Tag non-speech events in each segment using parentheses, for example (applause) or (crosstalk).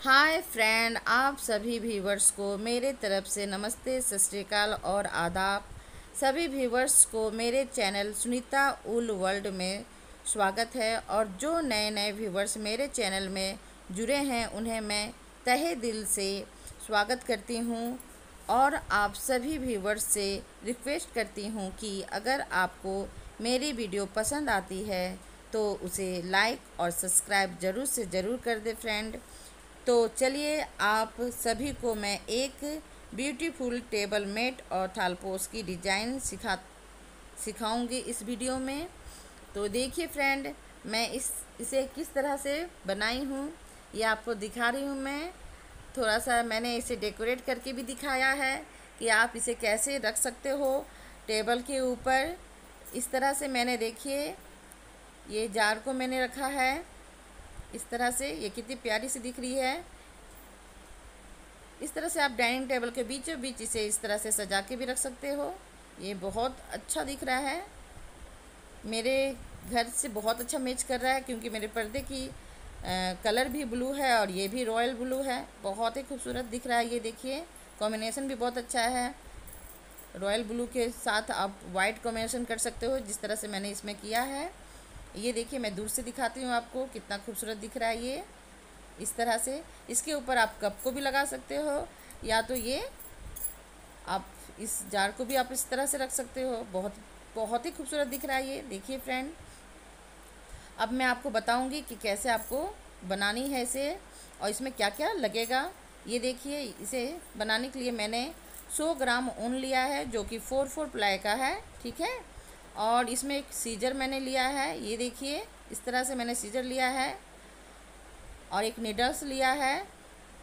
Hi friend आप सभी viewers को मेरे तरफ़ से नमस्ते, सत और आदाब। सभी व्यूवर्स को मेरे चैनल सुनीता उल वर्ल्ड में स्वागत है और जो नए नए व्यूवर्स मेरे चैनल में जुड़े हैं, उन्हें मैं तहे दिल से स्वागत करती हूँ और आप सभी व्यूवर्स से रिक्वेस्ट करती हूँ कि अगर आपको मेरी वीडियो पसंद आती है तो उसे लाइक और सब्सक्राइब ज़रूर से ज़रूर कर दे फ्रेंड तो चलिए आप सभी को मैं एक ब्यूटीफुल टेबल मेट और थालपोस की डिज़ाइन सिखा, सिखाऊँगी इस वीडियो में। तो देखिए फ्रेंड मैं इस, इसे किस तरह से बनाई हूँ, ये आपको दिखा रही हूँ मैं। थोड़ा सा मैंने इसे डेकोरेट करके भी दिखाया है कि आप इसे कैसे रख सकते हो। टेबल के ऊपर इस तरह से मैंने देखिए, ये जार को मैंने रखा है। इस तरह से ये कितनी प्यारी सी दिख रही है। इस तरह से आप डाइनिंग टेबल के बीचों बीच इसे इस तरह से सजा के भी रख सकते हो। ये बहुत अच्छा दिख रहा है। मेरे घर से बहुत अच्छा मैच कर रहा है क्योंकि मेरे पर्दे की आ, कलर भी ब्लू है और ये भी रॉयल ब्लू है। बहुत ही खूबसूरत दिख रहा है ये देखिए। कॉम्बिनेशन भी बहुत अच्छा है। रॉयल ब्लू के साथ आप वाइट कॉम्बिनेशन कर सकते हो जिस तरह से मैंने इसमें किया है। ये देखिए, मैं दूर से दिखाती हूँ आपको कितना खूबसूरत दिख रहा है ये, इस तरह से। इसके ऊपर आप कप को भी लगा सकते हो, या तो ये आप इस जार को भी आप इस तरह से रख सकते हो। बहुत बहुत ही खूबसूरत दिख रहा है ये। देखिए फ्रेंड अब मैं आपको बताऊँगी कि कैसे आपको बनानी है इसे, और इसमें क्या क्या लगेगा। ये देखिए, इसे बनाने के लिए मैंने 100 ग्राम ऊन लिया है, जो कि फोर फोर प्लाई का है, ठीक है? और इसमें एक सीजर मैंने लिया है, ये देखिए, इस तरह से मैंने सीजर लिया है और एक नीडल्स लिया है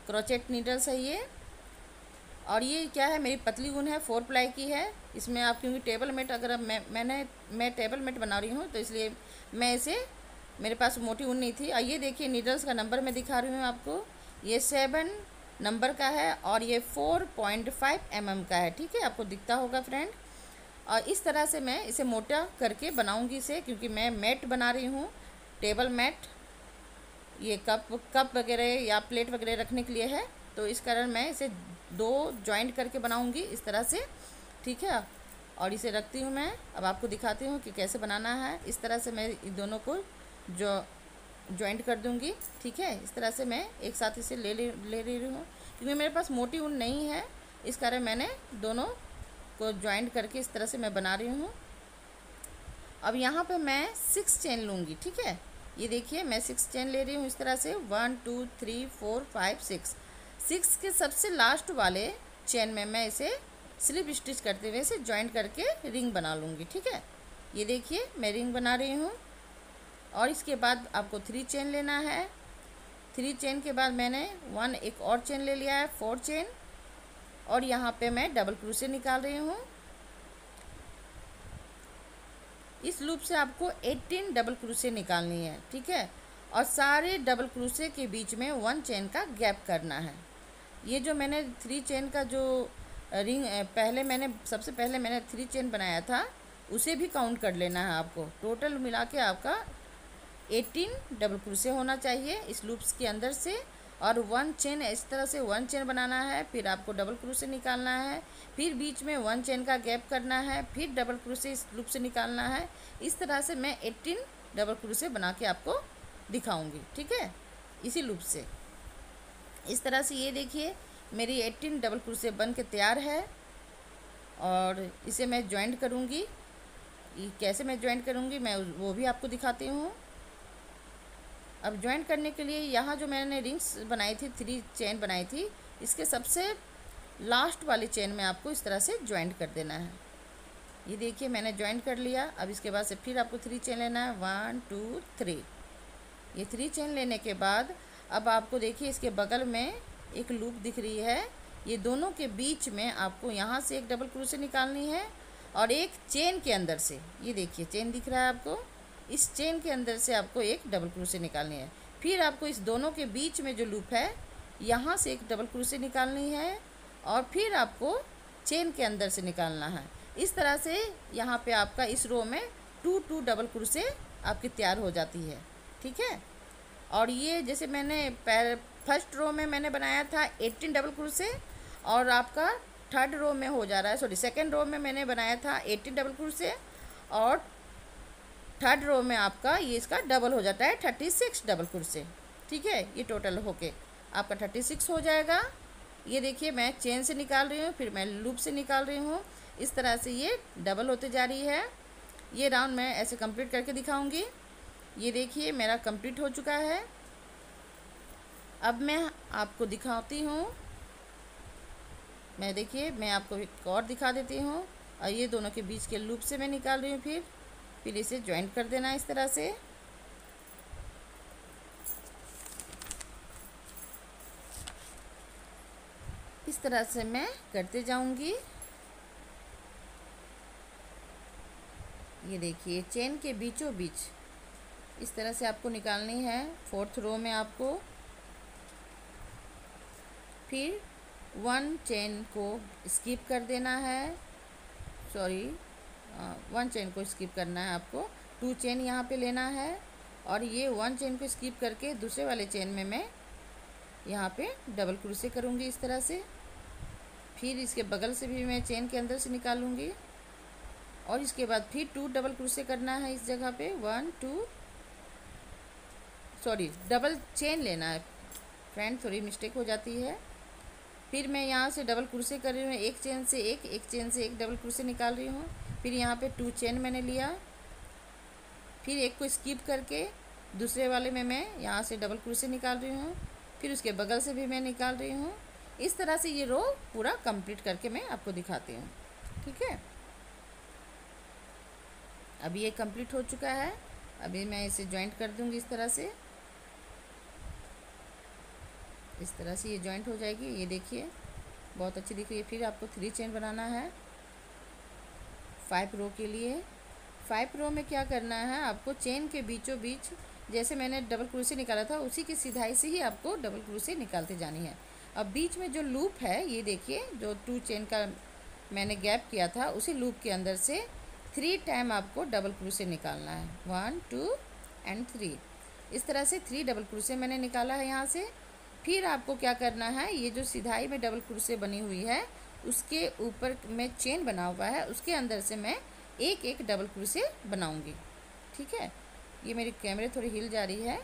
क्रोचेट नीडल्स है ये। और ये क्या है, मेरी पतली ऊन है फोर प्लाई की है। इसमें आप, क्योंकि टेबल मेट अगर अब मैं, मैंने, मैं टेबल मेट बना रही हूँ तो इसलिए मैं इसे, मेरे पास मोटी ऊन नहीं थी। और ये देखिए नीडल्स का नंबर मैं दिखा रही हूँ आपको। ये सेवन नंबर का है और ये फोर पॉइंट फाइव एम का है, ठीक है? आपको दिखता होगा फ्रेंड और इस तरह से मैं इसे मोटा करके बनाऊँगी इसे, क्योंकि मैं मैट बना रही हूँ, टेबल मैट, ये कप कप वगैरह या प्लेट वगैरह रखने के लिए है तो इस कारण मैं इसे दो जॉइंट करके बनाऊँगी इस तरह से, ठीक है? और इसे रखती हूँ मैं, अब आपको दिखाती हूँ कि कैसे बनाना है, इस तरह से मैं इन दोनों को जो जॉइंट कर दूँगी, ठीक है? इस तरह से मैं एक साथ इसे ले ले ले रही हूँ, क्योंकि मेरे पास मोटी ऊन नहीं है, इस कारण मैंने दोनों को ज्वाइंट करके इस तरह से मैं बना रही हूँ। अब यहाँ पे मैं सिक्स चेन लूँगी, ठीक है? ये देखिए, मैं सिक्स चेन ले रही हूँ इस तरह से। One two three four five six six के सबसे लास्ट वाले चेन में मैं इसे स्लिप स्टिच करते हुए इसे ज्वाइंट करके रिंग बना लूँगी, ठीक है? ये देखिए, मैं रिंग बना रही हूँ। और इसके बाद आपको थ्री चेन लेना है। थ्री चेन के बाद मैंने वन एक और चेन ले लिया है फोर चेन और यहाँ पे मैं डबल क्रूसे निकाल रही हूँ। इस लूप से आपको 18 डबल क्रूसे निकालनी है, ठीक है? और सारे डबल क्रूसे के बीच में वन चेन का गैप करना है। ये जो मैंने थ्री चेन का जो रिंग पहले मैंने, सबसे पहले मैंने थ्री चेन बनाया था, उसे भी काउंट कर लेना है आपको। टोटल मिला के आपका 18 डबल क्रूसे होना चाहिए। इस लूप्स के अंदर से और वन चेन इस तरह से वन चेन बनाना है, फिर आपको डबल क्रूज से निकालना है, फिर बीच में वन चेन का गैप करना है, फिर डबल क्रूज से इस लूप से निकालना है। इस तरह से मैं एट्टीन डबल क्रूज से बना के आपको दिखाऊँगी, ठीक है? इसी लूप से। इस तरह से ये देखिए, मेरी एट्टीन डबल क्रूज से बन के तैयार है और इसे मैं ज्वाइंट करूँगी। कैसे मैं ज्वाइंट करूँगी, मैं वो भी आपको दिखाती हूँ। अब ज्वाइन करने के लिए यहाँ जो मैंने रिंग्स बनाई थी थ्री चेन बनाई थी, इसके सबसे लास्ट वाली चेन में आपको इस तरह से ज्वाइंट कर देना है। ये देखिए, मैंने ज्वाइंट कर लिया। अब इसके बाद से फिर आपको थ्री चेन लेना है। वन टू थ्री ये थ्री चेन लेने के बाद अब आपको देखिए, इसके बगल में एक लूप दिख रही है। ये दोनों के बीच में आपको यहाँ से एक डबल क्रूसे निकालनी है और एक चेन के अंदर से। ये देखिए चेन दिख रहा है आपको। इस चेन के अंदर से आपको एक डबल क्रूसे निकालनी है। फिर आपको इस दोनों के बीच में जो लूप है, यहाँ से एक डबल क्रूसे निकालनी है और फिर आपको चेन के अंदर से निकालना है। इस तरह से यहाँ पे आपका इस रो में टू टू डबल क्रूसे आपकी तैयार हो जाती है। ठीक है? और ये जैसे मैंने पैर फ़र्स्ट रो में मैंने बनाया था एट्टीन डबल क्रूसे और आपका थर्ड रो में हो जा रहा है, सॉरी, सेकेंड रो में मैंने बनाया था एट्टीन डबल क्रूसे और थर्ड रो में आपका ये इसका डबल हो जाता है थर्टी सिक्स डबल क्रूसे। ठीक है? ये टोटल होके आपका थर्टी सिक्स हो जाएगा। ये देखिए, मैं चेन से निकाल रही हूँ, फिर मैं लूप से निकाल रही हूँ। इस तरह से ये डबल होते जा रही है। ये राउंड मैं ऐसे कंप्लीट करके दिखाऊँगी। ये देखिए, मेरा कंप्लीट हो चुका है। अब मैं आपको दिखाती हूँ। मैं देखिए, मैं आपको एक और दिखा देती हूँ। और ये दोनों के बीच के लूप से मैं निकाल रही हूँ फिर। फिर इसे ज्वाइंट कर देना इस तरह से। इस तरह से मैं करते जाऊँगी। ये देखिए चेन के बीचों बीच। इस तरह से आपको निकालनी है फोर्थ रो में आपको। फिर वन चेन को स्किप कर देना है। सॉरी वन चेन को स्किप करना है आपको। टू चेन यहाँ पे लेना है और ये वन चेन को स्किप करके दूसरे वाले चेन में मैं यहाँ पे डबल क्रूसे करूँगी इस तरह से। फिर इसके बगल से भी मैं चेन के अंदर से निकालूँगी और इसके बाद फिर टू डबल क्रूसे करना है इस जगह पे। One two sorry double chain लेना है। फ्रेंड थोड़ी मिस्टेक हो जाती है। फिर मैं यहाँ से डबल क्रूसे कर रही हूँ। एक चेन से एक एक चेन से एक डबल क्रूसे निकाल रही हूँ। फिर यहाँ पे टू चेन मैंने लिया। फिर एक को स्किप करके दूसरे वाले में मैं यहाँ से डबल क्रूसे निकाल रही हूँ। फिर उसके बगल से भी मैं निकाल रही हूँ। इस तरह से ये रो पूरा कंप्लीट करके मैं आपको दिखाती हूँ। ठीक है? अभी ये कंप्लीट हो चुका है। अभी मैं इसे ज्वाइंट कर दूँगी इस तरह से। इस तरह से ये ज्वाइंट हो जाएगी। ये देखिए, बहुत अच्छी दिख रही है। फिर आपको थ्री चेन बनाना है। फाइव रो के लिए। फाइव रो में क्या करना है, आपको चेन के बीचों बीच, जैसे मैंने डबल क्रूसी निकाला था, उसी की सिधाई से ही आपको डबल क्रूसी निकालते जानी है। अब बीच में जो लूप है, ये देखिए, जो टू चेन का मैंने गैप किया था, उसी लूप के अंदर से थ्री टाइम आपको डबल क्रूसे निकालना है। वन टू एंड थ्री इस तरह से थ्री डबल क्रूसे मैंने निकाला है यहाँ से। फिर आपको क्या करना है, ये जो सिधाई में डबल क्रूसे बनी हुई है उसके ऊपर में चेन बना हुआ है, उसके अंदर से मैं एक एक डबल क्रूसे बनाऊँगी। ठीक है? ये मेरी कैमरे थोड़ी हिल जा रही है।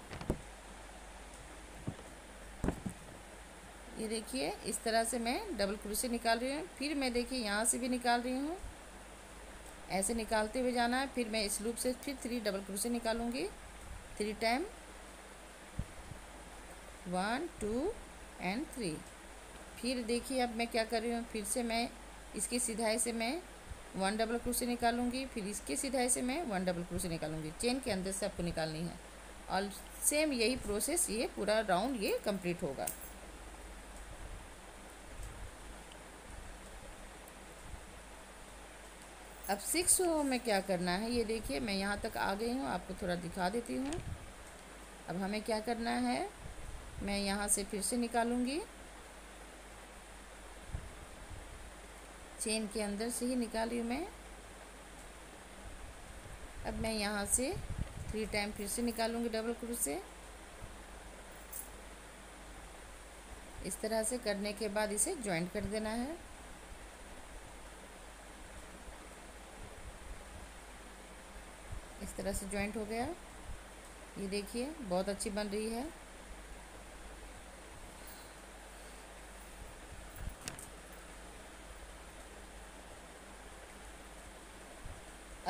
ये देखिए, इस तरह से मैं डबल क्रोशे निकाल रही हूँ। फिर मैं देखिए, यहाँ से भी निकाल रही हूँ। ऐसे निकालते हुए जाना है। फिर मैं इस लूप से फिर three double crochet निकालूँगी। Three time one two and three फिर देखिए अब मैं क्या कर रही हूँ, फिर से मैं इसकी सिधाई से मैं वन डबल क्रोशे निकालूँगी, फिर इसके सिधाई से मैं वन डबल क्रोशे निकालूँगी। चेन के अंदर से आपको निकालनी है। और सेम यही प्रोसेस ये पूरा राउंड ये कंप्लीट होगा। अब सिक्स में क्या करना है, ये देखिए, मैं यहाँ तक आ गई हूँ, आपको थोड़ा दिखा देती हूँ। अब हमें क्या करना है, मैं यहाँ से फिर से निकालूँगी। चेन के अंदर से ही निकाल हूँ मैं। अब मैं यहाँ से थ्री टाइम फिर से निकालूँगी डबल क्रूज से। इस तरह से करने के बाद इसे ज्वाइंट कर देना है। इस तरह से ज्वाइंट हो गया। ये देखिए, बहुत अच्छी बन रही है।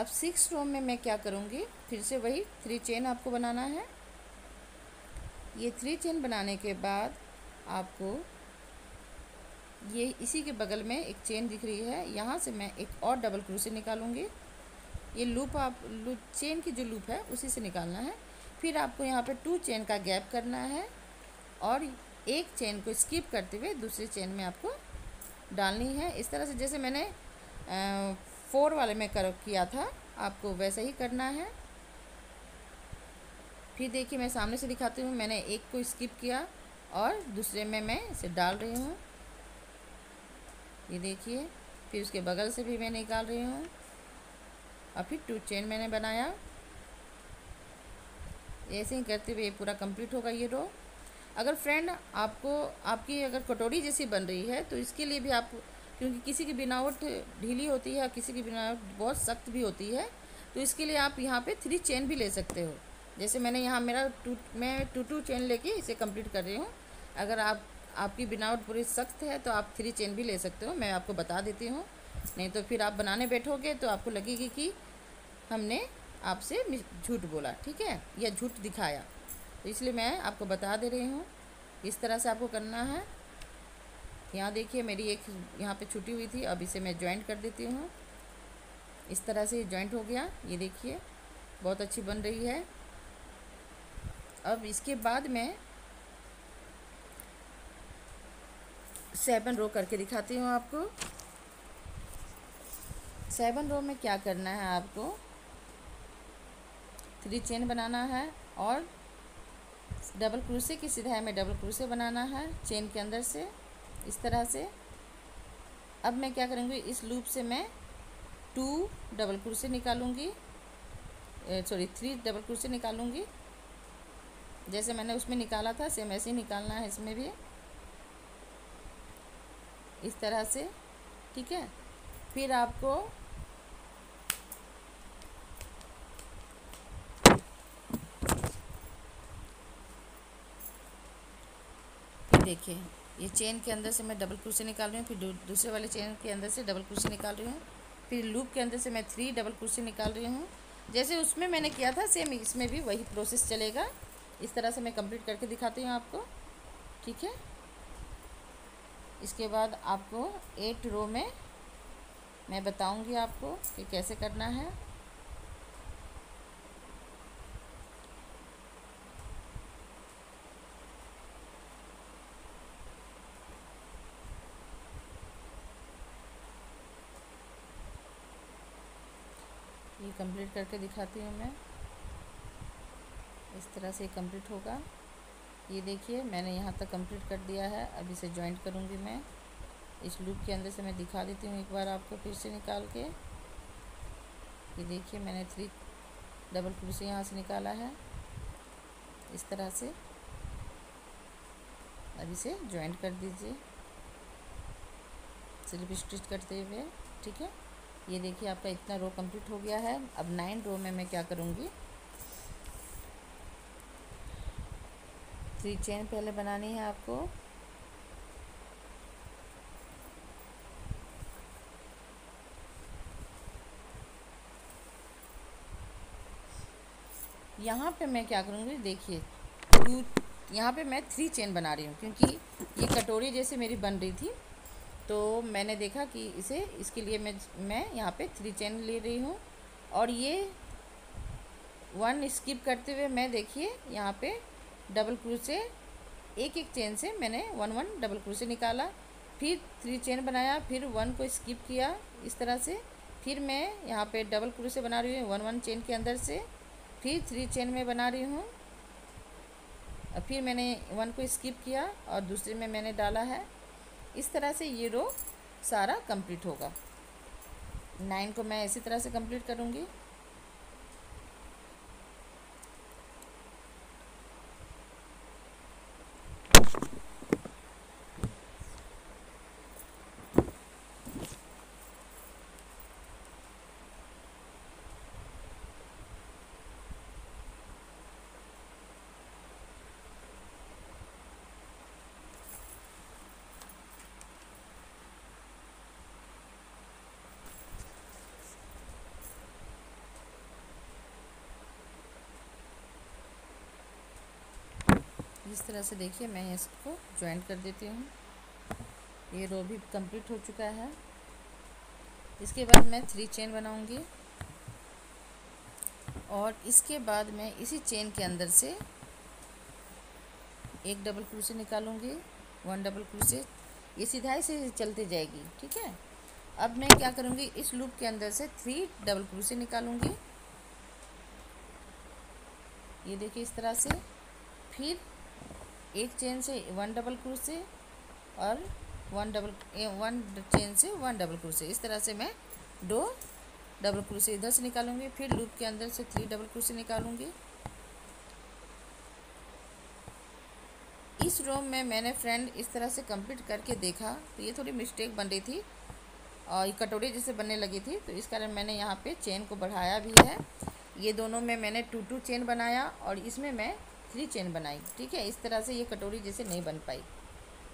अब सिक्स रो में मैं क्या करूँगी? फिर से वही थ्री चेन आपको बनाना है। ये थ्री चेन बनाने के बाद आपको ये इसी के बगल में एक चेन दिख रही है। यहाँ से मैं एक और डबल क्रूसे निकालूँगी। ये लूप आप लूप चेन की जो लूप है, उसी से निकालना है। फिर आपको यहाँ पे टू चेन का गैप करना है और एक चेन को स्किप करते हुए दूसरी चेन में आपको डालनी है। इस तरह से जैसे मैंने फोर वाले में कर, किया था, आपको वैसा ही करना है। फिर देखिए, मैं सामने से दिखाती हूँ, मैंने एक को स्किप किया और दूसरे में मैं इसे डाल रही हूँ। ये देखिए, फिर उसके बगल से भी मैं निकाल रही हूँ। और फिर टू चेन मैंने बनाया। ऐसे ही करते हुए पूरा कंप्लीट होगा ये रो अगर फ्रेंड आपको, आपकी अगर कटोरी जैसी बन रही है तो इसके लिए भी आप क्योंकि किसी की बिनावट ढीली होती है, किसी की बिनावट बहुत सख्त भी होती है तो इसके लिए आप यहाँ पे थ्री चेन भी ले सकते हो। जैसे मैंने यहाँ मेरा टू मैं टू टू चेन लेके इसे कंप्लीट कर रही हूँ। अगर आप, आपकी बनावट पूरी सख्त है तो आप थ्री चेन भी ले सकते हो। मैं आपको बता देती हूँ। नहीं तो फिर आप बनाने बैठोगे तो आपको लगेगी कि हमने आपसे झूठ बोला, ठीक है? या झूठ दिखाया। तो इसलिए मैं आपको बता दे रही हूँ। इस तरह से आपको करना है। यहाँ देखिए मेरी एक यहाँ पे छुटी हुई थी, अब इसे मैं ज्वाइंट कर देती हूँ। इस तरह से ये ज्वाइंट हो गया, ये देखिए, बहुत अच्छी बन रही है। अब इसके बाद मैं सेवन रो करके दिखाती हूँ आपको। सेवन रो में क्या करना है आपको? थ्री चेन बनाना है और डबल क्रूसे की सिधाई में डबल क्रूसे बनाना है चेन के अंदर से। इस तरह से। अब मैं क्या करूँगी, इस लूप से मैं two double crochet निकालूँगी sorry three double crochet निकालूँगी। जैसे मैंने उसमें निकाला था सेम ऐसे ही निकालना है इसमें भी। इस तरह से, ठीक है? फिर आपको देखिए ये चेन के अंदर से मैं डबल क्रूसे निकाल रही हूँ, फिर दूसरे वाले चेन के अंदर से डबल क्रूसे निकाल रही हूँ, फिर लूप के अंदर से मैं थ्री डबल क्रूसे निकाल रही हूँ। जैसे उसमें मैंने किया था सेम इसमें भी वही प्रोसेस चलेगा। इस तरह से मैं कंप्लीट करके दिखाती हूँ आपको, ठीक है? इसके बाद आपको एट रो में मैं बताऊँगी आपको कि कैसे करना है ये कंप्लीट करके दिखाती हूँ मैं। इस तरह से कंप्लीट होगा। ये देखिए, मैंने यहाँ तक कंप्लीट कर दिया है। अब इसे ज्वाइंट करूँगी मैं। इस लूप के अंदर से मैं दिखा देती हूँ एक बार आपको फिर से निकाल के। ये देखिए, मैंने थ्री डबल क्रूसे यहाँ से निकाला है। इस तरह से। अब इसे ज्वाइंट कर दीजिए। सिर्फ़ स्टिच करते हुए, ठीक है? ये देखिए, आपका इतना रो कंप्लीट हो गया है। अब नाइन रो में मैं क्या करूँगी? थ्री चेन पहले बनानी है आपको। यहाँ पे मैं क्या करूँगी? देखिए टू यहाँ पे मैं थ्री चेन बना रही हूँ, क्योंकि ये कटोरी जैसे मेरी बन रही थी। तो मैंने देखा कि इसे, इसके लिए मैं मैं यहाँ पे थ्री चेन ले रही हूँ। और ये वन स्किप करते हुए मैं देखिए, यहाँ पे डबल क्रूसे एक एक चेन से मैंने वन वन डबल क्रूसे निकाला। फिर थ्री चेन बनाया, फिर वन को स्किप किया इस तरह से। फिर मैं यहाँ पे डबल क्रूसे बना रही हूँ वन वन चेन के अंदर से। फिर थ्री चेन में बना रही हूँ। फिर मैंने वन को स्किप किया और दूसरे में मैंने डाला है। इस तरह से ये रो सारा कंप्लीट होगा। नाइन को मैं इसी तरह से कंप्लीट करूँगी। इस तरह से देखिए, मैं इसको ज्वाइंट कर देती हूँ। ये रो भी कंप्लीट हो चुका है। इसके बाद मैं थ्री चेन बनाऊँगी। और इसके बाद मैं इसी चेन के अंदर से एक डबल क्रूसे निकालूँगी वन डबल क्रूसे ये सीधाई से चलती जाएगी, ठीक है? अब मैं क्या करूँगी, इस लूप के अंदर से थ्री डबल क्रूसे निकालूँगी। ये देखिए इस तरह से। फिर एक चेन से वन डबल क्रूसे और वन डबल वन चेन से वन डबल क्रूसे इस तरह से मैं दो डबल क्रूसे इधर से निकालूँगी, फिर लूप के अंदर से थ्री डबल क्रूसे निकालूँगी। इस रो में मैंने फ्रेंड इस तरह से कंप्लीट करके देखा तो ये थोड़ी मिस्टेक बन रही थी और ये कटोरी जैसे बनने लगी थी तो इस कारण मैंने यहाँ पे चेन को बढ़ाया भी है। ये दोनों में मैंने टू टू चेन बनाया और इसमें मैं थ्री चेन बनाई, ठीक है? इस तरह से ये कटोरी जैसे नहीं बन पाई।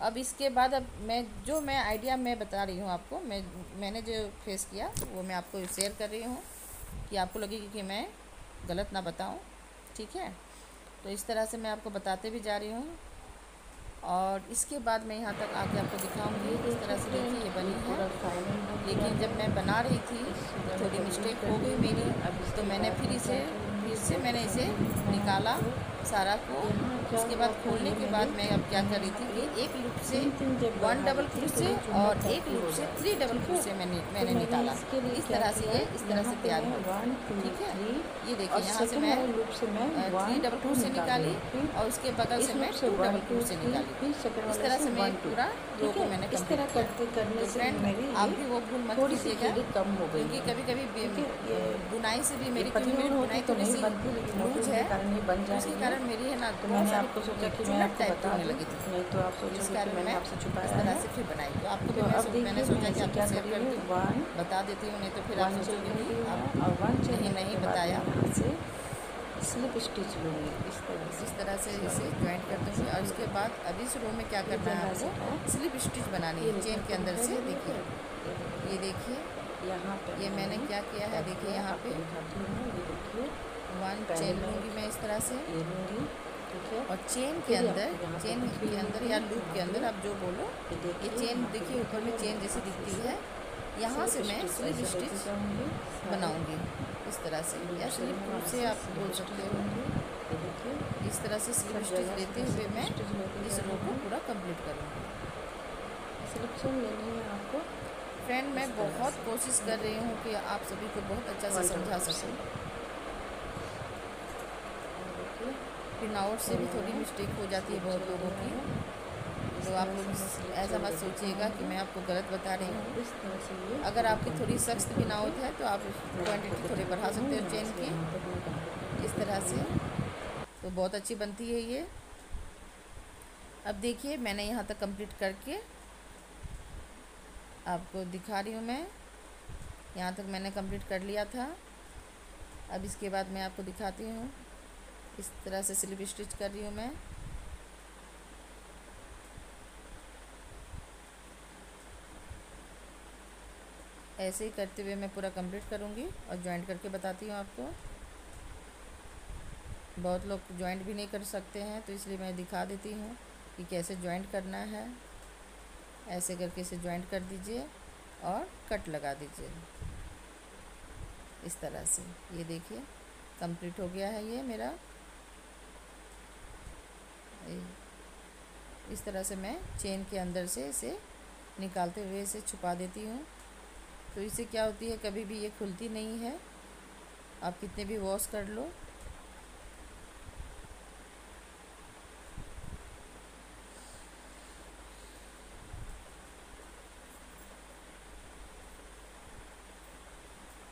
अब इसके बाद अब मैं, जो मैं आइडिया मैं बता रही हूँ आपको, मैं, मैंने जो फेस किया, वो मैं आपको शेयर कर रही हूँ कि आपको लगेगी कि मैं गलत ना बताऊँ, ठीक है? तो इस तरह से मैं आपको बताते भी जा रही हूँ। और इसके बाद मैं यहाँ तक आके आपको दिखाऊँगी, इस तरह से देखिए ये बनी है। लेकिन जब मैं बना रही थी, थोड़ी मिस्टेक हो गई मेरी तो मैंने फिर इसे, फिर से मैंने इसे निकाला। सारा को उसके बाद खोलने के बाद मैं अब क्या कर रही थी कि एक लूप से वन डबल क्रूज से और एक लूप से थ्री डबल क्रूज से मैंने मैंने निकाला। इस तरह से ये इस तरह से तैयार हो ठीक है? ये देखिए यहाँ से मैं थ्री डबल क्रूज से निकाली और उसके बगल से मैं टू डबल क्रूज से निकाली। इस तरह से मैं पूरा रो को मैंने इस तरह करते करने से फ्रेंड आप भी वो भूल मत कीजिएगा कम हो गई क्योंकि कभी कभी बुनाई से भी मेरी मेरी बुनाई थोड़ी सी लूज है। उसके कारण मेरी है ना मैंने आपको सोचा कि मैं आपको बता होने लगी थी। नहीं तो आप सोच थे कारण कि मैंने आपसे इस छुपाया तरह है से फिर बनाई तो आपको तो अब मैंने सोचा कि क्या कर। रही हूँ। वन बता देती हूँ नहीं तो फिर आप सोचोगे चेन कि आप और वन चेन नहीं बताया। से स्लिप स्टिच लूँगी इस तरह इस तरह से इसे ज्वाइंट कर दूँगी और उसके बाद अब इस रो में क्या करना है आपको? स्लिप स्टिच बनानी है चेन के अंदर से देखिए। ये देखिए यहाँ पे ये मैंने क्या किया है? देखिए यहाँ पे। वन चेन लूँगी मैं इस तरह से। ये लूँगी। और चेन के अंदर चेन के अंदर या लूप के अंदर आप जो बोलो ये चेन देखिए ऊपर में चेन जैसी दिखती है। यहाँ से मैं स्लिप स्टिच बनाऊँगी इस तरह से। या स्लिप से आप बोल सकते हो। इस तरह से स्लिप स्टिच लेते हुए मैं इस रो को पूरा कंप्लीट करूँगी। स्लिप लेनी है आपको फ्रेंड मैं बहुत कोशिश कर रही हूँ कि आप सभी को बहुत अच्छा से समझा सकूँ और पिनाउट से भी थोड़ी मिस्टेक हो जाती है बहुत लोगों की। तो आप लोग ऐसा मत सोचिएगा कि मैं आपको गलत बता रही हूँ। अगर आपकी थोड़ी सख्त पिनाउट है तो आप क्वान्टिटी थोड़ी बढ़ा सकते हो चेन की। इस तरह से। तो बहुत अच्छी बनती है ये। अब देखिए, मैंने यहाँ तक कंप्लीट करके आपको दिखा रही हूँ मैं। यहाँ तक मैंने कंप्लीट कर लिया था। अब इसके बाद मैं आपको दिखाती हूँ। इस तरह से स्लिप स्टिच कर रही हूँ मैं। ऐसे ही करते हुए मैं पूरा कंप्लीट करूँगी और ज्वाइंट करके बताती हूँ आपको। बहुत लोग ज्वाइंट भी नहीं कर सकते हैं तो इसलिए मैं दिखा देती हूँ कि कैसे ज्वाइंट करना है। ऐसे करके इसे ज्वाइंट कर दीजिए और कट लगा दीजिए। इस तरह से। ये देखिए कंप्लीट हो गया है ये मेरा इस तरह से मैं चेन के अंदर से इसे निकालते हुए इसे छुपा देती हूँ। तो इससे क्या होती है, कभी भी ये खुलती नहीं है। आप कितने भी वॉश कर लो।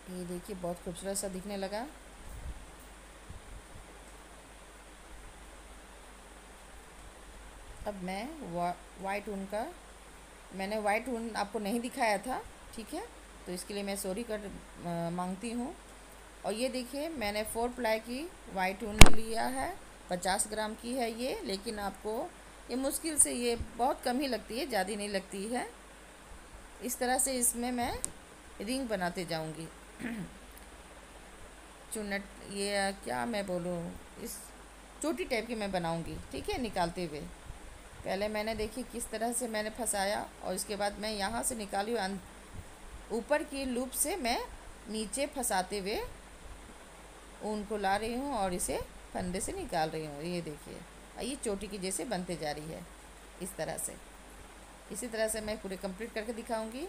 ये देखिए, बहुत खूबसूरत सा दिखने लगा। अब मैं वाइट ऊन का, मैंने वाइट ऊन आपको नहीं दिखाया था, ठीक है? तो इसके लिए मैं सॉरी कर मांगती हूँ। और ये देखिए, मैंने फोर प्लाई की वाइट ऊन लिया है, पचास ग्राम की है ये, लेकिन आपको, ये मुश्किल से ये बहुत कम ही लगती है, ज़्यादा नहीं लगती है। इस तरह से इसमें मैं रिंग बनाते जाऊँगी। (clears throat) चुनट, ये क्या मैं बोलूँ? इस चोटी टाइप की मैं बनाऊँगी, ठीक है? निकालते हुए। पहले मैंने देखी किस तरह से मैंने फंसाया और इसके बाद मैं यहाँ से निकाली ऊपर की लूप से मैं नीचे फंसाते हुए ऊन को ला रही हूँ और इसे फंदे से निकाल रही हूँ। ये देखिए ये चोटी की जैसे बनते जा रही है, इस तरह से। इसी तरह से मैं पूरे कंप्लीट करके दिखाऊँगी।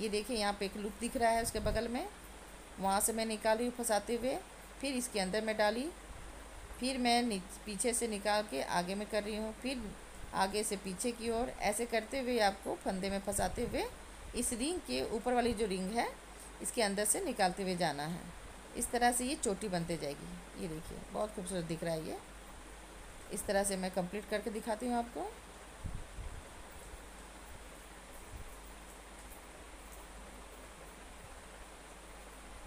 ये देखिए, यहाँ पे एक लूप दिख रहा है उसके बगल में। वहाँ से मैं निकाली हूँ फंसाते हुए, फिर इसके अंदर मैं डाली, फिर मैं पीछे से निकाल के आगे में कर रही हूँ, फिर आगे से पीछे की ओर। ऐसे करते हुए आपको फंदे में फंसाते हुए इस रिंग के ऊपर वाली जो रिंग है, इसके अंदर से निकालते हुए जाना है। इस तरह से ये चोटी बनते जाएगी। ये देखिए, बहुत खूबसूरत दिख रहा है ये। इस तरह से मैं कंप्लीट करके दिखाती हूँ आपको।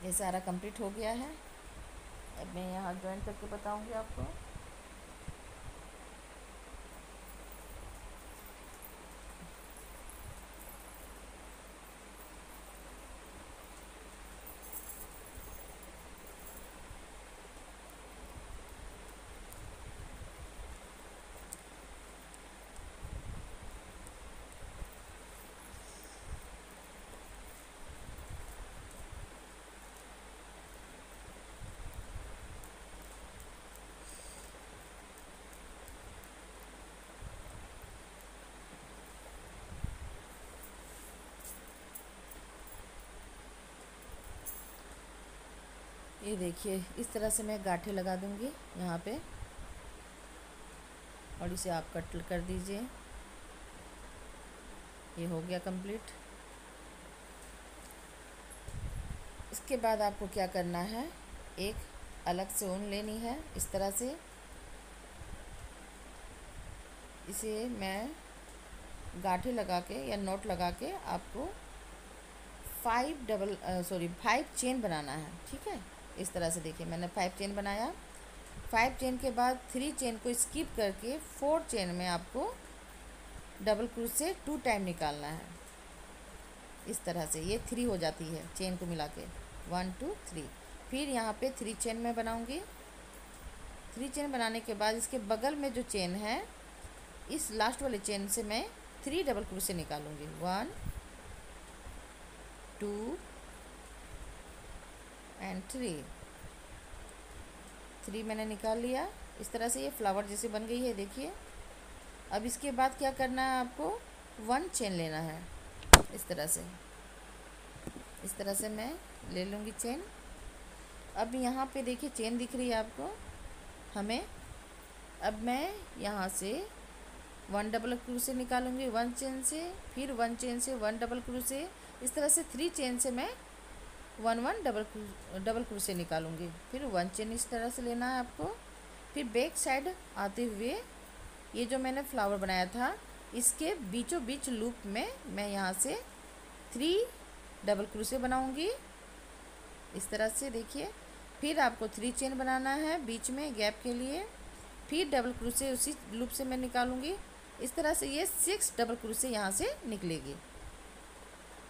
ये सारा कंप्लीट हो गया है। अब मैं यहाँ ज्वाइन करके बताऊँगी आपको। ये देखिए, इस तरह से मैं गाठे लगा दूँगी यहाँ पे। और इसे आप कट कर दीजिए। ये हो गया कंप्लीट। इसके बाद आपको क्या करना है? एक अलग से ऊन लेनी है इस तरह से। इसे मैं गाठे लगा के या नोट लगा के आपको five double sorry five chain बनाना है, ठीक है? इस तरह से देखिए, मैंने फाइव चेन बनाया। फाइव चेन के बाद थ्री चेन को स्किप करके फोर चेन में आपको डबल क्रूज से टू टाइम निकालना है। इस तरह से ये थ्री हो जाती है चेन को मिला के। वन टू थ्री फिर यहाँ पे थ्री चेन में बनाऊँगी। थ्री चेन बनाने के बाद इसके बगल में जो चेन है, इस लास्ट वाले चेन से मैं थ्री डबल क्रूज से निकालूँगी। One two and three three मैंने निकाल लिया। इस तरह से ये फ्लावर जैसे बन गई है, देखिए। अब इसके बाद क्या करना है आपको? वन चेन लेना है। इस तरह से। इस तरह से मैं ले लूँगी चेन अब यहाँ पे देखिए चेन दिख रही है आपको। हमें। अब मैं यहाँ से वन डबल क्रू से निकालूँगी। वन चेन से, फिर वन चेन से वन डबल क्रू से। इस तरह से थ्री चेन से मैं one one double double crochet से निकालूँगी फिर वन चेन इस तरह से लेना है आपको फिर बैक साइड आते हुए ये जो मैंने फ्लावर बनाया था इसके बीचों बीच लूप में मैं यहाँ से थ्री डबल क्रू से बनाऊँगी इस तरह से देखिए फिर आपको थ्री चेन बनाना है बीच में गैप के लिए फिर डबल क्रू से उसी लूप से मैं निकालूँगी इस तरह से ये सिक्स डबल क्रू से यहाँ से निकलेगी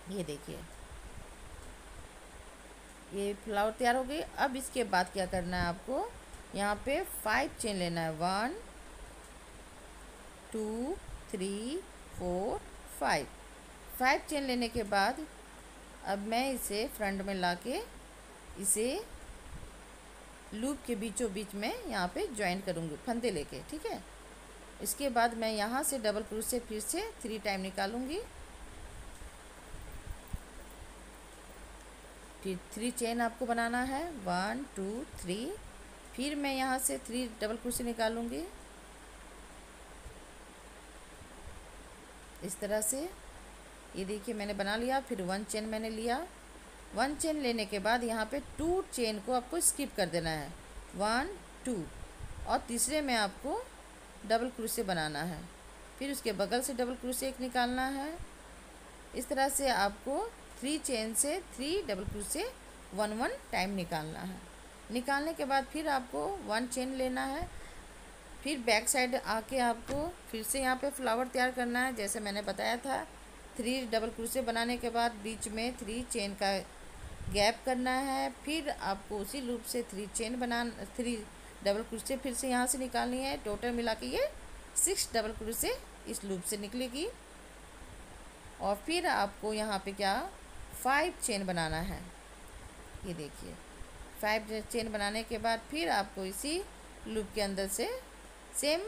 ये देखिए ये फ्लावर तैयार हो गई। अब इसके बाद क्या करना है आपको? यहाँ पे फाइव चेन लेना है। One two three four five five chain लेने के बाद अब मैं इसे फ्रंट में ला के इसे लूप के बीचों बीच में यहाँ पे ज्वाइन करूँगी, फंदे लेके, ठीक है? इसके बाद मैं यहाँ से डबल क्रूज से फिर से थ्री टाइम निकालूँगी। फिर थ्री चेन आपको बनाना है। वन टू थ्री फिर मैं यहाँ से थ्री डबल क्रोशे निकालूँगी। इस तरह से। ये देखिए, मैंने बना लिया। फिर वन चेन मैंने लिया। वन चेन लेने के बाद यहाँ पे टू चेन को आपको स्किप कर देना है। वन टू और तीसरे में आपको डबल क्रूसे बनाना है। फिर उसके बगल से डबल क्रूसे एक निकालना है। इस तरह से आपको थ्री चेन से थ्री डबल क्रू से वन वन टाइम निकालना है। निकालने के बाद फिर आपको वन चेन लेना है। फिर बैक साइड आके आपको फिर से यहाँ पे फ्लावर तैयार करना है। जैसे मैंने बताया था थ्री डबल क्रूसे बनाने के बाद बीच में थ्री चेन का गैप करना है। फिर आपको उसी लूप से थ्री चेन बना थ्री डबल क्रूसे फिर से यहाँ से निकालनी है। टोटल मिला के ये सिक्स डबल क्रूसे इस लूप से निकलेगी। और फिर आपको यहाँ पे क्या फाइव चेन बनाना है। ये देखिए फाइव चेन बनाने के बाद फिर आपको इसी लूप के अंदर से सेम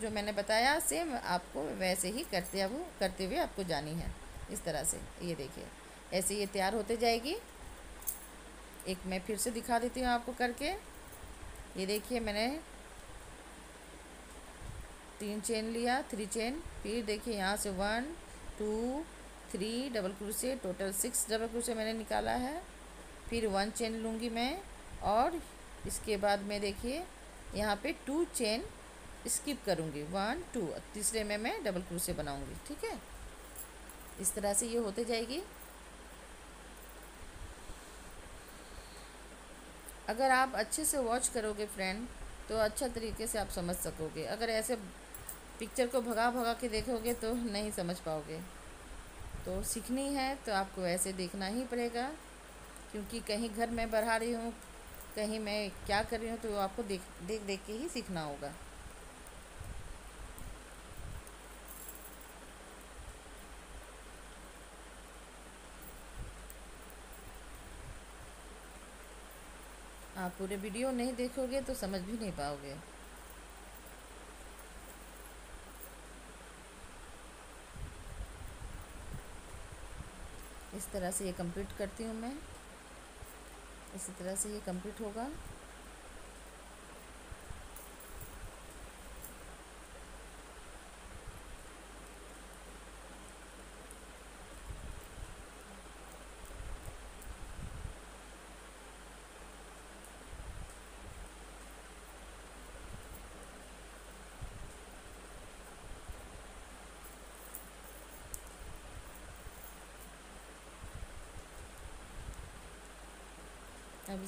जो मैंने बताया सेम आपको वैसे ही करते अब, करते हुए आपको जानी है इस तरह से। ये देखिए, ऐसे ये तैयार होते जाएगी। एक मैं फिर से दिखा देती हूँ आपको करके। ये देखिए मैंने तीन चेन लिया थ्री चेन फिर देखिए यहाँ से one two three double crochet total six double crochet मैंने निकाला है। फिर वन चेन लूँगी मैं और इसके बाद में देखिए, यहाँ पे टू चेन स्किप करूँगी। वन टू तीसरे में मैं डबल क्रोशे बनाऊँगी, ठीक है? इस तरह से ये होते जाएगी। अगर आप अच्छे से वॉच करोगे फ्रेंड तो अच्छा तरीके से आप समझ सकोगे। अगर ऐसे पिक्चर को भगा भगा के देखोगे तो नहीं समझ पाओगे। तो सीखनी है तो आपको ऐसे देखना ही पड़ेगा। क्योंकि कहीं घर में बढ़ा रही हूँ, कहीं मैं क्या कर रही हूँ तो आपको देख देख देख के ही सीखना होगा। आप पूरे वीडियो नहीं देखोगे तो समझ भी नहीं पाओगे। इस तरह से ये कंप्लीट करती हूँ मैं। इसी तरह से ये कंप्लीट होगा।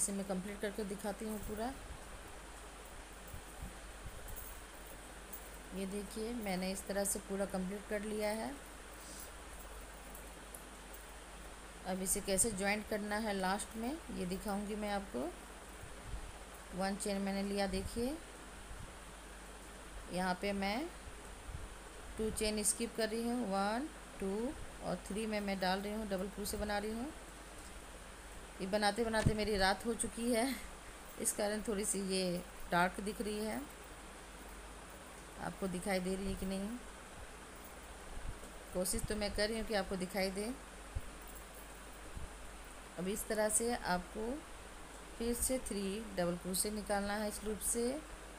इसे मैं कंप्लीट करके दिखाती हूँ पूरा। ये देखिए, मैंने इस तरह से पूरा कंप्लीट कर लिया है। अब इसे कैसे ज्वाइंट करना है लास्ट में, ये दिखाऊँगी मैं आपको। वन चेन मैंने लिया, देखिए। यहाँ पे मैं टू चेन स्किप कर रही हूँ। वन टू और थ्री में मैं डाल रही हूँ डबल क्रू बना रही हूँ। ये बनाते बनाते मेरी रात हो चुकी है। इस कारण थोड़ी सी ये डार्क दिख रही है। आपको दिखाई दे रही है कि नहीं? कोशिश तो मैं कर रही हूँ कि आपको दिखाई दे। अब इस तरह से आपको फिर से थ्री डबल क्रोशे निकालना है इस लूप से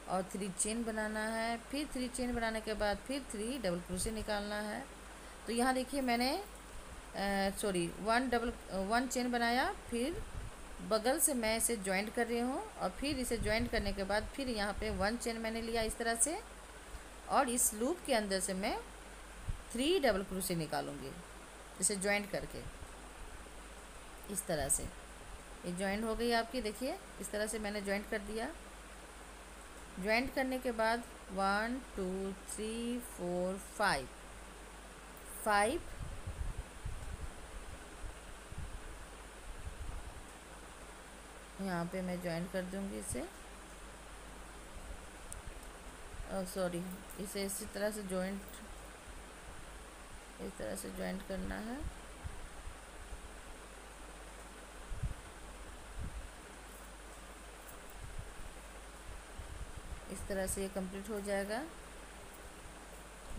और थ्री चेन बनाना है। फिर थ्री चेन बनाने के बाद फिर थ्री डबल क्रोशे निकालना है। तो यहाँ देखिए मैंने sorry one double one chain बनाया, फिर बगल से मैं इसे ज्वाइंट कर रही हूँ और फिर इसे ज्वाइंट करने के बाद फिर यहाँ पे वन चेन मैंने लिया इस तरह से और इस लूप के अंदर से मैं थ्री डबल क्रूसे निकालूँगी, इसे ज्वाइंट करके, इस तरह से। ये ज्वाइंट हो गई आपकी, देखिए, इस तरह से मैंने ज्वाइंट कर दिया। ज्वाइंट करने के बाद one two three four five five यहाँ पे मैं ज्वाइन कर दूँगी इसे। सॉरी इसे इसी तरह से जॉइंट इस तरह से जॉइंट करना है। इस तरह से ये कंप्लीट हो जाएगा।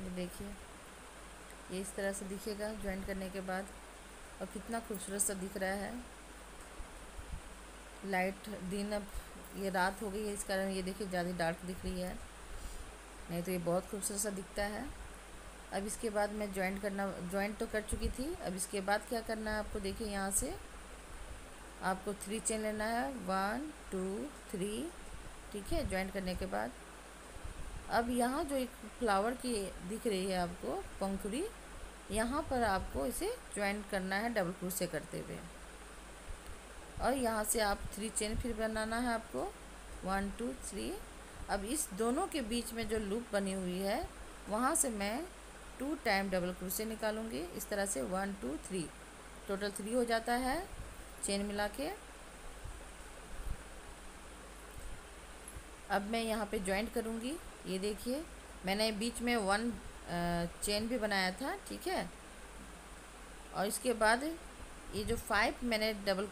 ये देखिए, ये इस तरह से दिखेगा ज्वाइंट करने के बाद। और कितना खूबसूरत सा दिख रहा है। लाइट दिन अब ये रात हो गई है, इस कारण ये देखिए ज़्यादा डार्क दिख रही है। नहीं तो ये बहुत खूबसूरत सा दिखता है। अब इसके बाद मैं ज्वाइंट करना ज्वाइंट तो कर चुकी थी। अब इसके बाद क्या करना है आपको देखिए यहाँ से। आपको थ्री चेन लेना है। वन टू थ्री ठीक है ज्वाइंट करने के बाद। अब यहाँ जो एक फ्लावर की दिख रही है आपको, पंखुड़ी, यहाँ पर आपको इसे ज्वाइंट करना है डबल क्रूज से करते हुए। और यहाँ से आप थ्री चेन फिर बनाना है आपको। वन टू थ्री अब इस दोनों के बीच में जो लूप बनी हुई है, वहाँ से मैं टू टाइम डबल क्रोशे निकालूँगी। इस तरह से one two three total three हो जाता है चेन मिला के। अब मैं यहाँ पे ज्वाइंट करूँगी। ये देखिए, मैंने बीच में वन चेन भी बनाया था, ठीक है? और इसके बाद ये जो फाइव मैंने डबल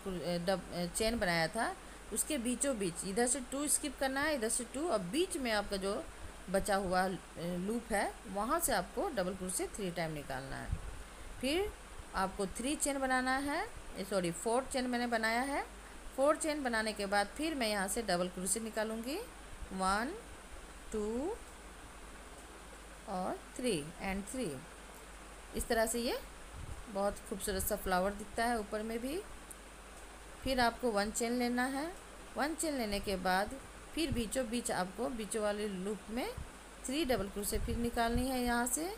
डब चेन बनाया था, उसके बीचों बीच, इधर से टू स्किप करना है, इधर से टू और बीच में आपका जो बचा हुआ लूप है, वहाँ से आपको डबल क्रूज से थ्री टाइम निकालना है। फिर आपको थ्री चेन बनाना है सॉरी फोर चेन मैंने बनाया है। फोर चेन बनाने के बाद फिर मैं यहाँ से डबल क्रूज से निकालूँगी। वन टू और थ्री एंड थ्री इस तरह से ये बहुत खूबसूरत सा फ्लावर दिखता है ऊपर में भी। फिर आपको वन चेन लेना है। वन चेन लेने के बाद फिर बीचों बीच आपको बीचों वाले लूप में थ्री डबल क्रोशे फिर निकालनी है यहाँ से।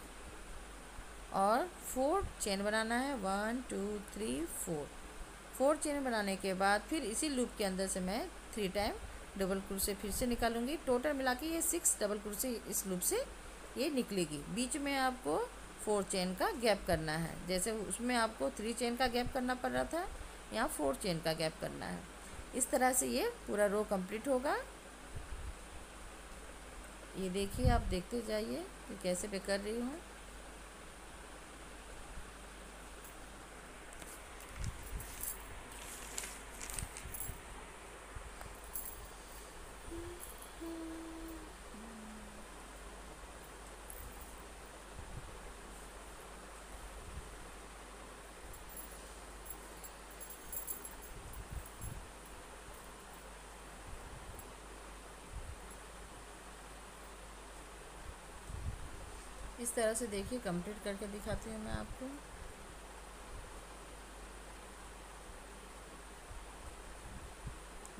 और फोर चेन बनाना है। One two three four four chain बनाने के बाद फिर इसी लूप के अंदर से मैं थ्री टाइम डबल क्रोशे फिर से निकालूँगी। टोटल मिला के ये सिक्स डबल क्रोशे इस लूप से ये निकलेगी। बीच में आपको फोर चेन का गैप करना है। जैसे उसमें आपको थ्री चेन का गैप करना पड़ रहा था यहाँ फोर चेन का गैप करना है। इस तरह से ये पूरा रो कंप्लीट होगा। ये देखिए, आप देखते जाइए कैसे पे कर रही हूँ। इस तरह से देखिए कंप्लीट करके दिखाती हूँ मैं आपको।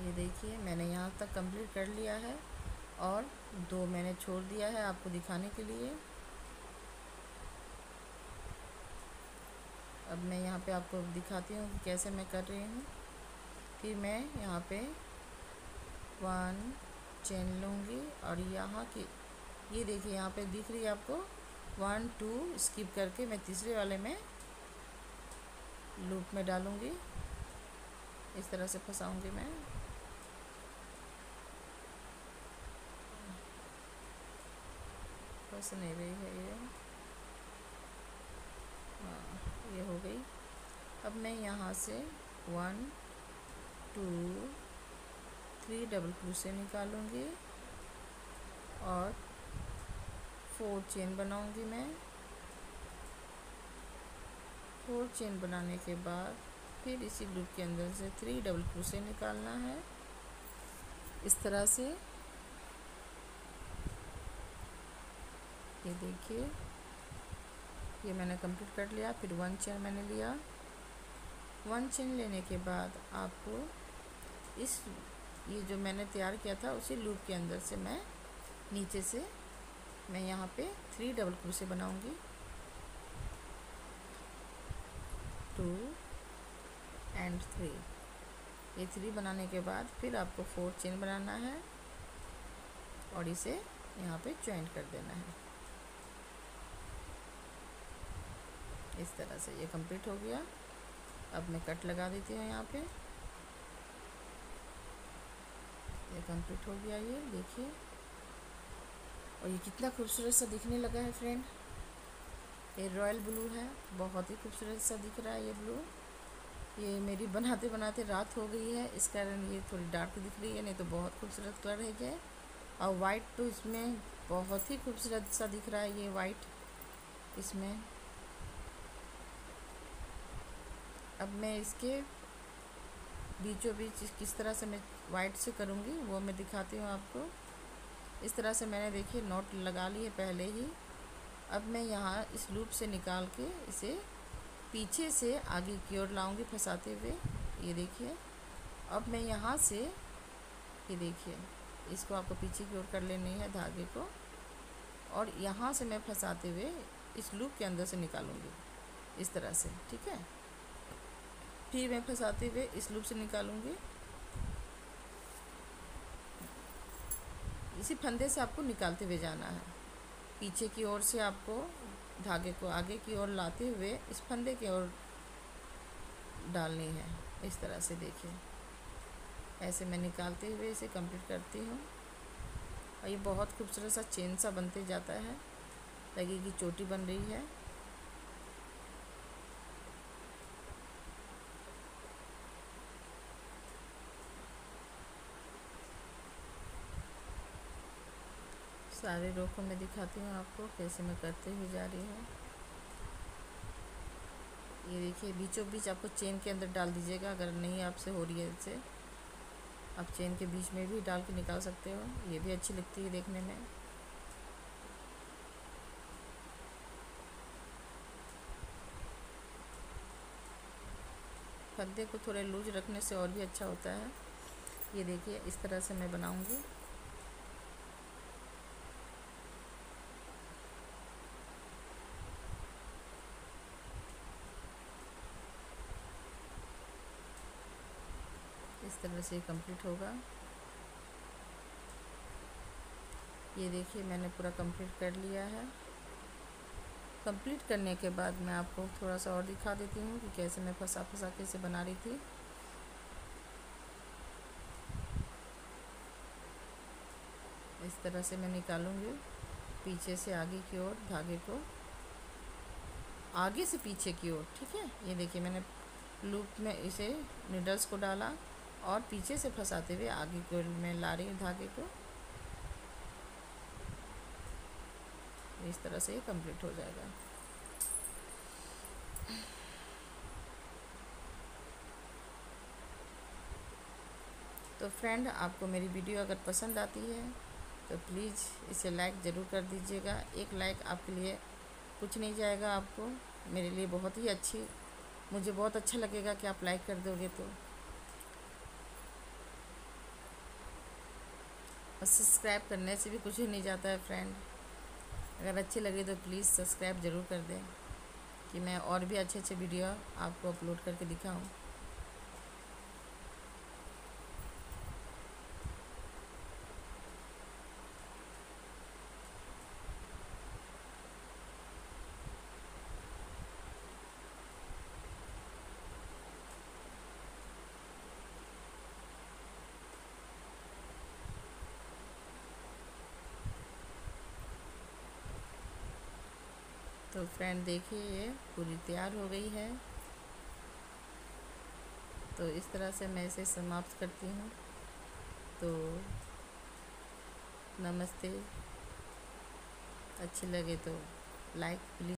ये देखिए, मैंने यहाँ तक कंप्लीट कर लिया है और दो मैंने छोड़ दिया है आपको दिखाने के लिए। अब मैं यहाँ पे आपको दिखाती हूँ कैसे मैं कर रही हूँ कि मैं यहाँ पे वन चेन लूँगी और यहाँ की, ये देखिए, यहाँ पे दिख रही है आपको वन टू स्किप करके मैं तीसरे वाले में लूप में डालूँगी। इस तरह से फंसाऊँगी मैं। फंस नहीं रही है ये। हाँ ये हो गई। अब मैं यहाँ से one two three double crochet निकालूँगी। और फोर चेन बनाऊँगी मैं। फोर चेन बनाने के बाद फिर इसी लूप के अंदर से थ्री डबल क्रोशे निकालना है। इस तरह से। ये देखिए, ये मैंने कंप्लीट कर लिया, फिर वन चेन मैंने लिया। वन चेन लेने के बाद आपको इस ये जो मैंने तैयार किया था, उसी लूप के अंदर से मैं नीचे से मैं यहाँ पे थ्री डबल क्रोशे बनाऊँगी। टू एंड थ्री ये थ्री बनाने के बाद फिर आपको फोर चेन बनाना है और इसे यहाँ पे ज्वाइंट कर देना है। इस तरह से ये कंप्लीट हो गया। अब मैं कट लगा देती हूँ यहाँ पे। ये कंप्लीट हो गया ये, देखिए। और ये कितना खूबसूरत सा दिखने लगा है फ्रेंड ये रॉयल ब्लू है, बहुत ही खूबसूरत सा दिख रहा है ये ब्लू ये मेरी बनाते बनाते रात हो गई है, इस कारण ये थोड़ी डार्क दिख रही है, नहीं तो बहुत खूबसूरत कलर है क्या और वाइट तो इसमें बहुत ही खूबसूरत सा दिख रहा है ये वाइट इसमें अब मैं इसके बीचों बीच किस तरह से मैं वाइट से करूँगी, वो मैं दिखाती हूँ आपको. इस तरह से मैंने देखिए नोट लगा लिए पहले ही। अब मैं यहाँ इस लूप से निकाल के इसे पीछे से आगे की ओर लाऊँगी फंसाते हुए। ये देखिए। अब मैं यहाँ से, ये देखिए, इसको आपको पीछे की ओर कर लेनी है धागे को। और यहाँ से मैं फंसाते हुए इस लूप के अंदर से निकालूँगी, इस तरह से, ठीक है? फिर मैं फंसाते हुए इस लूप से निकालूँगी। इसी फंदे से आपको निकालते हुए जाना है। पीछे की ओर से आपको धागे को आगे की ओर लाते हुए इस फंदे की ओर डालनी है। इस तरह से देखिए। ऐसे मैं निकालते हुए इसे कंप्लीट करती हूँ। और ये बहुत खूबसूरत सा चेन सा बनते जाता है। लगेगी चोटी बन रही है। सारे रो को मैं दिखाती हूँ आपको, कैसे मैं करते हुए जा रही हूँ। ये देखिए बीचों बीच आपको चेन के अंदर डाल दीजिएगा, अगर नहीं आपसे हो रही है इससे आप चेन के बीच में भी डाल के निकाल सकते हो, ये भी अच्छी लगती है देखने में। फद्दे को थोड़े लूज रखने से और भी अच्छा होता है। ये देखिए, इस तरह से मैं बनाऊँगी। तरह से कंप्लीट होगा। ये देखिए, मैंने पूरा कंप्लीट कर लिया है। कंप्लीट करने के बाद मैं आपको थोड़ा सा और दिखा देती हूँ कि कैसे मैं फंसा फंसा कैसे बना रही थी। इस तरह से मैं निकालूँगी पीछे से आगे की ओर, धागे को। आगे से पीछे की ओर, ठीक है? ये देखिए, मैंने लूप में इसे नीडल्स को डाला। और पीछे से फंसाते हुए आगे की मैं ला रही हूँ धागे को। इस तरह से ये कंप्लीट हो जाएगा। तो फ्रेंड आपको मेरी वीडियो अगर पसंद आती है तो प्लीज़ इसे लाइक ज़रूर कर दीजिएगा। एक लाइक आपके लिए कुछ नहीं जाएगा आपको। मेरे लिए बहुत ही अच्छी, मुझे बहुत अच्छा लगेगा कि आप लाइक कर दोगे तो। और सब्सक्राइब करने से भी कुछ ही नहीं जाता है फ्रेंड अगर अच्छी लगे तो प्लीज़ सब्सक्राइब ज़रूर कर दें, कि मैं और भी अच्छे अच्छे वीडियो आपको अपलोड करके दिखाऊँ। तो फ्रेंड देखिए, ये पूरी तैयार हो गई है। तो इस तरह से मैं इसे समाप्त करती हूँ। तो नमस्ते। अच्छी लगे तो लाइक प्लीज़